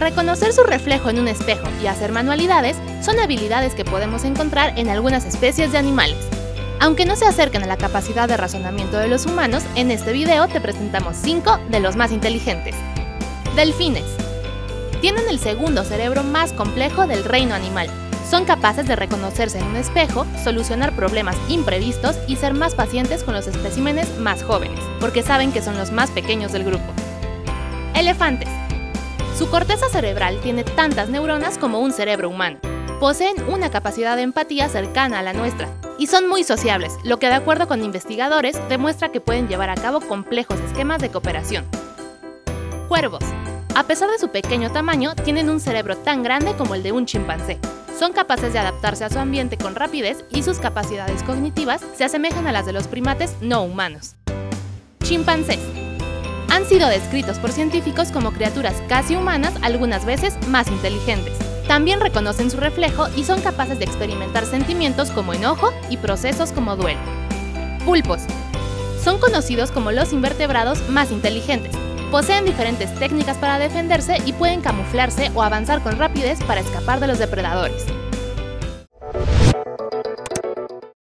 Reconocer su reflejo en un espejo y hacer manualidades son habilidades que podemos encontrar en algunas especies de animales. Aunque no se acercan a la capacidad de razonamiento de los humanos, en este video te presentamos 5 de los más inteligentes. Delfines. Tienen el segundo cerebro más complejo del reino animal. Son capaces de reconocerse en un espejo, solucionar problemas imprevistos y ser más pacientes con los especímenes más jóvenes, porque saben que son los más pequeños del grupo. Elefantes. Su corteza cerebral tiene tantas neuronas como un cerebro humano. Poseen una capacidad de empatía cercana a la nuestra y son muy sociables, lo que de acuerdo con investigadores demuestra que pueden llevar a cabo complejos esquemas de cooperación. Cuervos. A pesar de su pequeño tamaño, tienen un cerebro tan grande como el de un chimpancé. Son capaces de adaptarse a su ambiente con rapidez y sus capacidades cognitivas se asemejan a las de los primates no humanos. Chimpancés han sido descritos por científicos como criaturas casi humanas, algunas veces más inteligentes. También reconocen su reflejo y son capaces de experimentar sentimientos como enojo y procesos como duelo. Pulpos. Son conocidos como los invertebrados más inteligentes. Poseen diferentes técnicas para defenderse y pueden camuflarse o avanzar con rapidez para escapar de los depredadores.